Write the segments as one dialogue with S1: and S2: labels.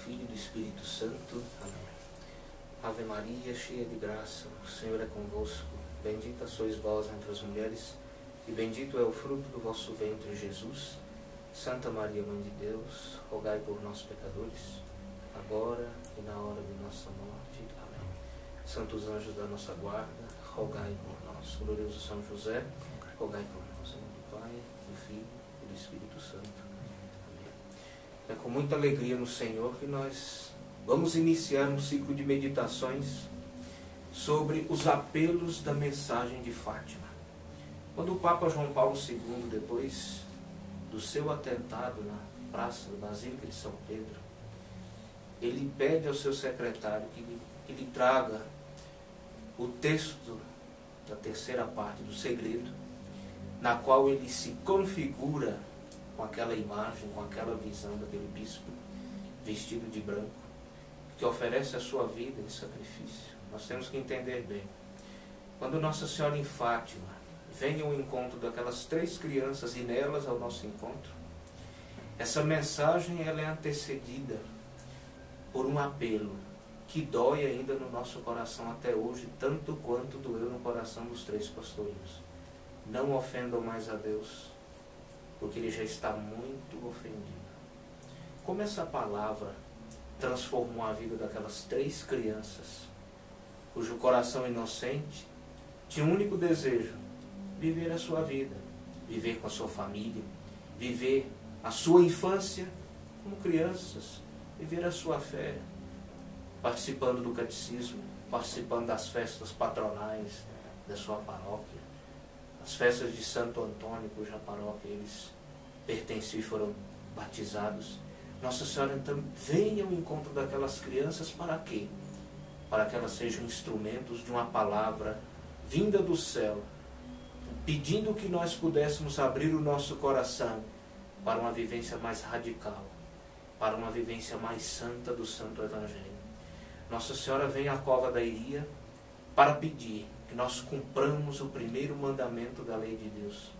S1: Filho e do Espírito Santo. Amém. Ave Maria, cheia de graça, o Senhor é convosco. Bendita sois vós entre as mulheres, e bendito é o fruto do vosso ventre, Jesus. Santa Maria, Mãe de Deus, rogai por nós, pecadores, agora e na hora de nossa morte. Amém. Santos anjos da nossa guarda, rogai por nós. Glorioso São José, rogai por nós. Em nome do Pai, do Filho e do Espírito Santo. É com muita alegria no Senhor que nós vamos iniciar um ciclo de meditações sobre os apelos da mensagem de Fátima. Quando o Papa João Paulo II, depois do seu atentado na praça da Basílica de São Pedro, ele pede ao seu secretário que lhe, que lhe traga o texto da terceira parte do segredo, na qual ele se configura com aquela imagem, com aquela visão daquele bispo vestido de branco, que oferece a sua vida em sacrifício. Nós temos que entender bem. Quando Nossa Senhora em Fátima vem ao encontro daquelas três crianças e nelas ao nosso encontro, essa mensagem ela é antecedida por um apelo que dói ainda no nosso coração até hoje, tanto quanto doeu no coração dos três pastorinhos. Não ofendam mais a Deus, porque ele já está muito ofendido. Como essa palavra transformou a vida daquelas três crianças, cujo coração inocente tinha um único desejo: viver a sua vida, viver com a sua família, viver a sua infância como crianças, viver a sua fé, participando do catecismo, participando das festas patronais da sua paróquia, as festas de Santo Antônio, cuja paróquia eles pertenciam e foram batizados. Nossa Senhora então vem ao encontro daquelas crianças para quê? Para que elas sejam instrumentos de uma palavra vinda do céu, pedindo que nós pudéssemos abrir o nosso coração para uma vivência mais radical, para uma vivência mais santa do Santo Evangelho. Nossa Senhora vem à cova da Iria para pedir que nós cumpramos o primeiro mandamento da lei de Deus,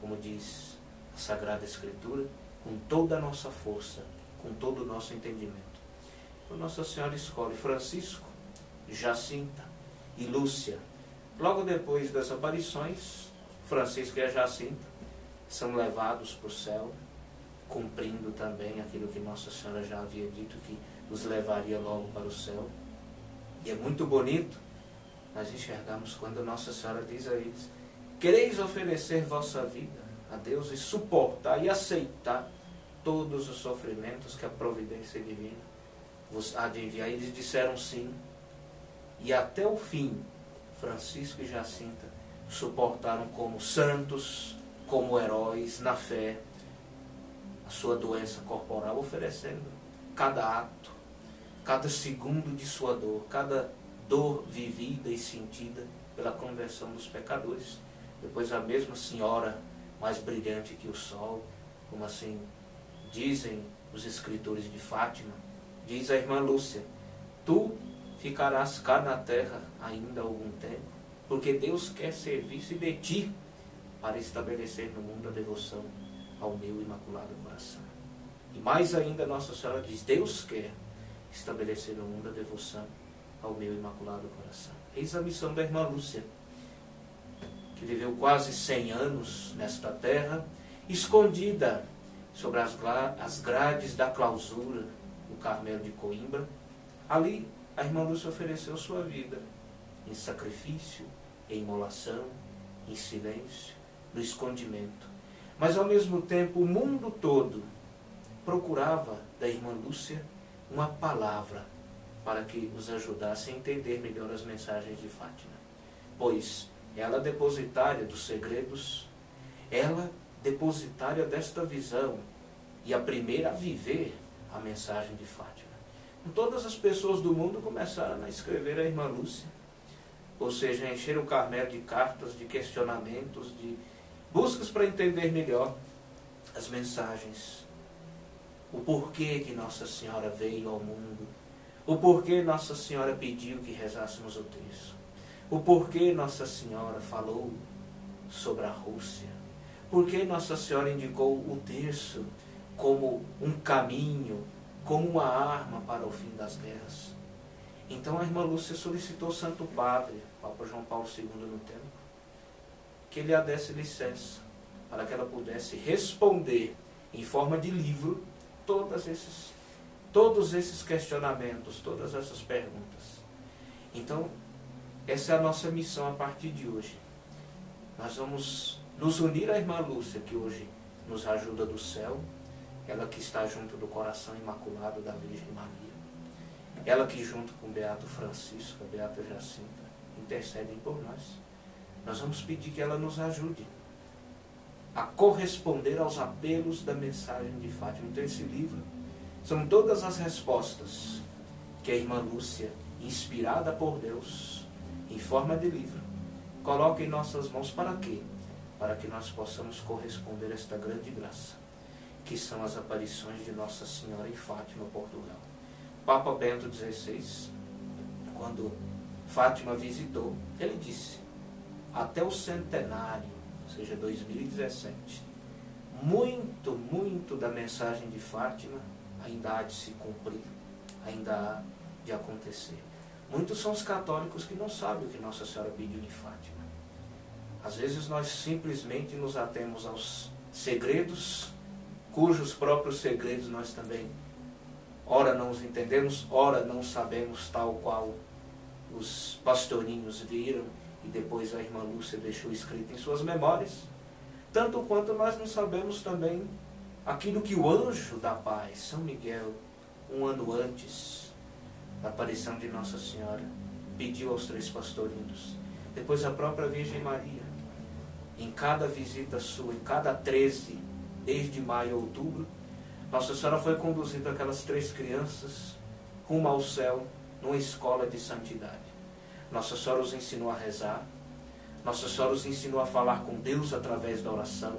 S1: como diz Sagrada Escritura, com toda a nossa força, com todo o nosso entendimento. Então, Nossa Senhora escolhe Francisco, Jacinta e Lúcia. Logo depois das aparições, Francisco e a Jacinta são levados para o céu, cumprindo também aquilo que Nossa Senhora já havia dito, que os levaria logo para o céu. E é muito bonito nós enxergamos quando Nossa Senhora diz a eles: Quereis oferecer vossa vida a Deus e suportar e aceitar todos os sofrimentos que a providência divina vos há de enviar. Eles disseram sim. E até o fim, Francisco e Jacinta suportaram como santos, como heróis na fé, a sua doença corporal, oferecendo cada ato, cada segundo de sua dor, cada dor vivida e sentida pela conversão dos pecadores. Depois a mesma senhora, mais brilhante que o sol, como assim dizem os escritores de Fátima, diz a irmã Lúcia: Tu ficarás cá na terra ainda algum tempo, porque Deus quer servir-se de ti para estabelecer no mundo a devoção ao meu imaculado coração. E mais ainda, Nossa Senhora diz: Deus quer estabelecer no mundo a devoção ao meu imaculado coração. Eis a missão da irmã Lúcia, que viveu quase 100 anos nesta terra, escondida sobre as, as grades da clausura do Carmelo de Coimbra. Ali, a irmã Lúcia ofereceu sua vida em sacrifício, em imolação, em silêncio, no escondimento. Mas, ao mesmo tempo, o mundo todo procurava da irmã Lúcia uma palavra para que os ajudasse a entender melhor as mensagens de Fátima. Pois ela depositária dos segredos, ela depositária desta visão e a primeira a viver a mensagem de Fátima. Todas as pessoas do mundo começaram a escrever a irmã Lúcia, ou seja, encher o Carmelo de cartas, de questionamentos, de buscas para entender melhor as mensagens, o porquê que Nossa Senhora veio ao mundo, o porquê Nossa Senhora pediu que rezássemos o texto. O porquê Nossa Senhora falou sobre a Rússia. Por que Nossa Senhora indicou o texto como um caminho como uma arma para o fim das guerras. Então a irmã Lúcia solicitou Santo Padre, Papa João Paulo II no tempo, que ele a desse licença para que ela pudesse responder em forma de livro todos esses, todos esses questionamentos, todas essas perguntas. Então, essa é a nossa missão a partir de hoje. Nós vamos nos unir à irmã Lúcia, que hoje nos ajuda do céu, ela que está junto do coração imaculado da Virgem Maria, ela que junto com Beato Francisco, a Beata Jacinta, intercedem por nós. Nós vamos pedir que ela nos ajude a corresponder aos apelos da mensagem de Fátima. Então esse livro são todas as respostas que a irmã Lúcia, inspirada por Deus, em forma de livro, coloca em nossas mãos para quê? Para que nós possamos corresponder a esta grande graça, que são as aparições de Nossa Senhora em Fátima, Portugal. Papa Bento XVI, quando Fátima visitou, ele disse: até o centenário, ou seja, 2017, muito, muito da mensagem de Fátima ainda há de se cumprir, ainda há de acontecer. Muitos são os católicos que não sabem o que Nossa Senhora pediu de Fátima. Às vezes nós simplesmente nos atemos aos segredos, cujos próprios segredos nós também, ora não os entendemos, ora não sabemos tal qual os pastorinhos viram e depois a irmã Lúcia deixou escrito em suas memórias, tanto quanto nós não sabemos também aquilo que o anjo da paz, São Miguel, um ano antes da aparição de Nossa Senhora, pediu aos três pastorinhos. Depois a própria Virgem Maria, em cada visita sua, em cada 13, desde maio a outubro, Nossa Senhora foi conduzindo aquelas três crianças rumo ao céu, numa escola de santidade. Nossa Senhora os ensinou a rezar. Nossa Senhora os ensinou a falar com Deus através da oração.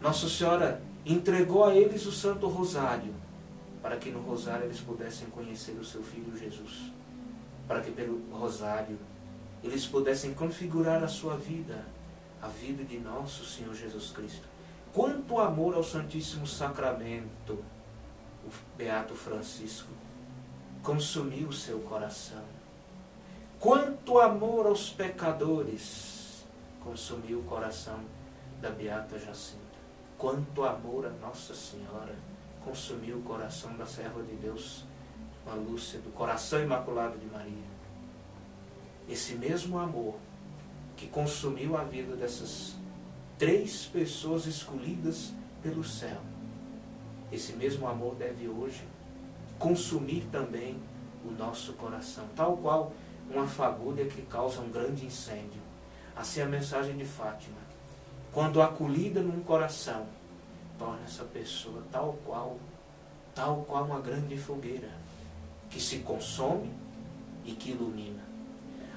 S1: Nossa Senhora entregou a eles o Santo Rosário, para que no Rosário eles pudessem conhecer o seu Filho Jesus. Para que pelo Rosário eles pudessem configurar a sua vida, a vida de nosso Senhor Jesus Cristo. Quanto amor ao Santíssimo Sacramento, o Beato Francisco consumiu seu coração. Quanto amor aos pecadores consumiu o coração da Beata Jacinta. Quanto amor a Nossa Senhora consumiu o coração da serva de Deus, a Lúcia, do coração imaculado de Maria. Esse mesmo amor que consumiu a vida dessas três pessoas escolhidas pelo céu, esse mesmo amor deve hoje consumir também o nosso coração, tal qual uma fagulha que causa um grande incêndio. Assim a mensagem de Fátima, quando acolhida num coração, torna essa pessoa tal qual, tal qual uma grande fogueira, que se consome e que ilumina.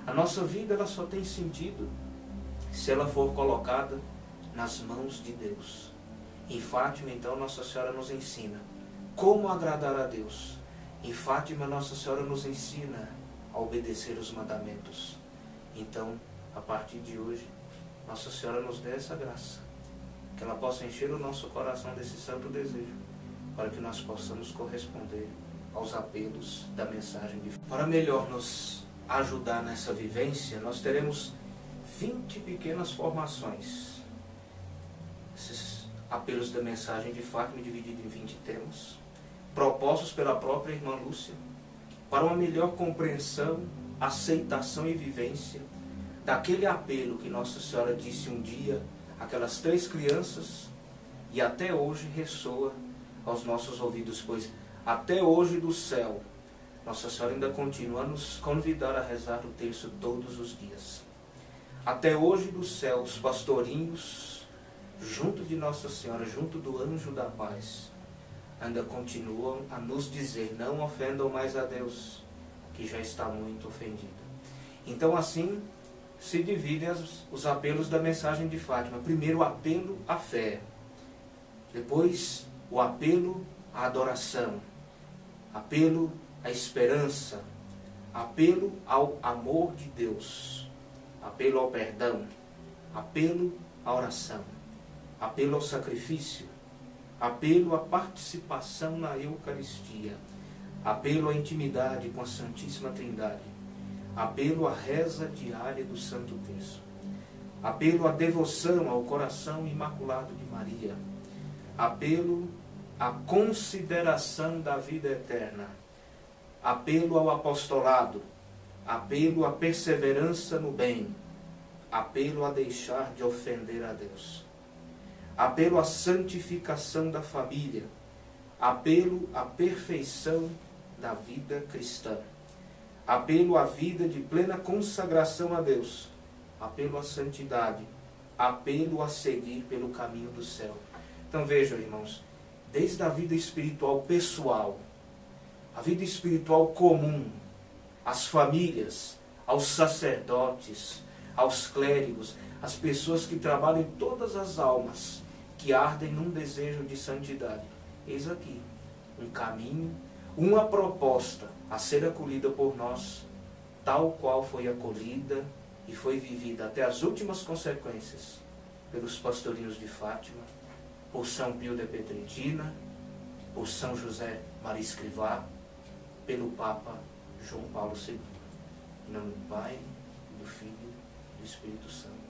S1: A nossa vida ela só tem sentido se ela for colocada nas mãos de Deus. Em Fátima, então, Nossa Senhora nos ensina como agradar a Deus. Em Fátima, Nossa Senhora nos ensina a obedecer os mandamentos. Então, a partir de hoje, Nossa Senhora nos dê essa graça, que ela possa encher o nosso coração desse santo desejo, para que nós possamos corresponder aos apelos da mensagem de Para melhor nos ajudar nessa vivência, nós teremos 20 pequenas formações. Esses apelos da mensagem de Fátima divididos em 20 temas, propostos pela própria irmã Lúcia, para uma melhor compreensão, aceitação e vivência daquele apelo que Nossa Senhora disse um dia àquelas três crianças e até hoje ressoa aos nossos ouvidos, pois até hoje do céu Nossa Senhora ainda continua a nos convidar a rezar o terço todos os dias. Até hoje do céu, os pastorinhos, junto de Nossa Senhora, junto do anjo da paz, ainda continuam a nos dizer: não ofendam mais a Deus, que já está muito ofendido. Então, assim, se dividem os apelos da mensagem de Fátima. Primeiro, o apelo à fé. Depois, o apelo à adoração. Apelo à esperança. Apelo ao amor de Deus. Apelo ao perdão. Apelo à oração. Apelo ao sacrifício apelo à participação na Eucaristia, apelo à intimidade com a Santíssima Trindade, apelo à reza diária do Santo Terço, apelo à devoção ao coração imaculado de Maria, apelo à consideração da vida eterna, apelo ao apostolado, apelo à perseverança no bem, apelo a deixar de ofender a Deus, apelo à santificação da família, apelo à perfeição da vida cristã, apelo à vida de plena consagração a Deus, apelo à santidade, apelo a seguir pelo caminho do céu. Então vejam, irmãos, desde a vida espiritual pessoal, a vida espiritual comum, as famílias, aos sacerdotes, aos clérigos, às pessoas que trabalham em todas as almas que ardem num desejo de santidade. Eis aqui um caminho, uma proposta a ser acolhida por nós, tal qual foi acolhida e foi vivida até as últimas consequências pelos pastorinhos de Fátima, por São Pio de Petretina, por São José Maria Escrivá, pelo Papa João Paulo II. Em nome do Pai, do Filho e do Espírito Santo.